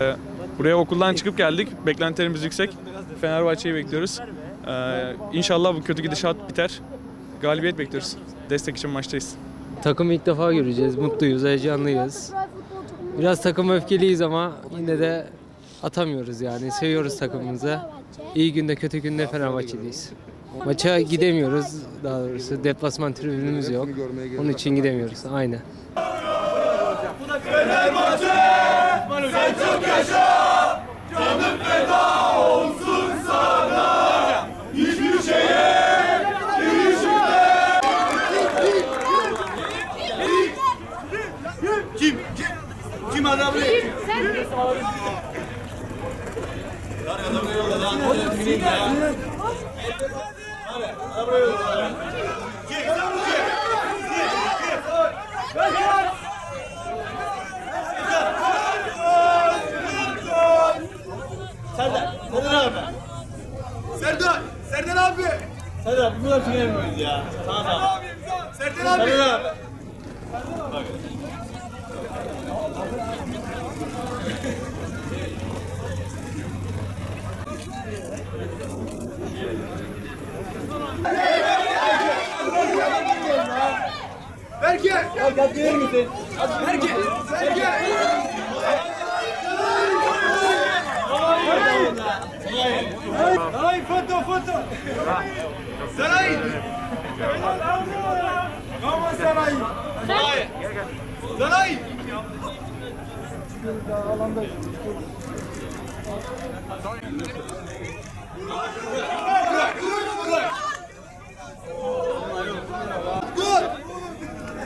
Ee, Buraya okuldan çıkıp geldik. Beklentilerimiz yüksek. Fenerbahçe'yi bekliyoruz. Ee, İnşallah bu kötü gidişat biter. Galibiyet bekliyoruz. Destek için maçtayız. Takımı ilk defa göreceğiz. Mutluyuz, heyecanlıyız. Biraz takım öfkeliyiz ama yine de atamıyoruz yani. Seviyoruz takımımızı. İyi günde kötü günde Fenerbahçeliyiz. Maça gidemiyoruz daha doğrusu. Deplasman tribünümüz yok. Onun için gidemiyoruz. Aynen. Serdar! Serdar abi! Serdar bu kadar çekemiyoruz ya. Tamam abi. Serdar abi! Serdar abi. Berke! Ya gel gelir misin? Berke! Berke! Ay foto foto. Saray! Vamos Saray. Saray! Gol!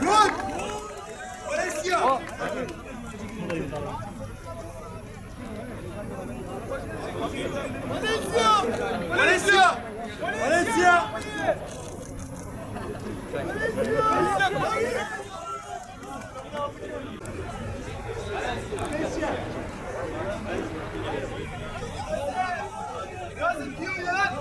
Gol! Valencia! Valencia! Valencia! Yazık diyor ya!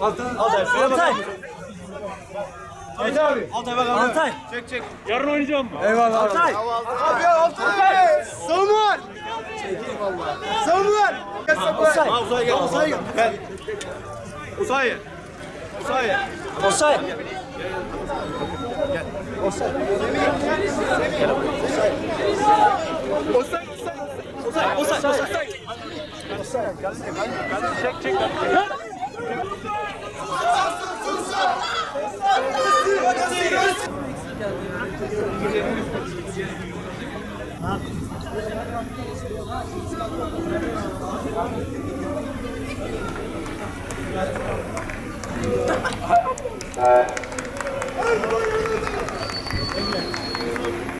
Altay! Altay. Evet abi. Altay bak abi. Altay. Çek çek. Yarın oynayacağım mı? Eyvallah. Altay. Abi Altay! Samuel! Samuel! Usay. Ha Usay gel. Usay gel. Gel. Usay. Usay. Usay. Usay. Usay. Usay. Thank uh. you.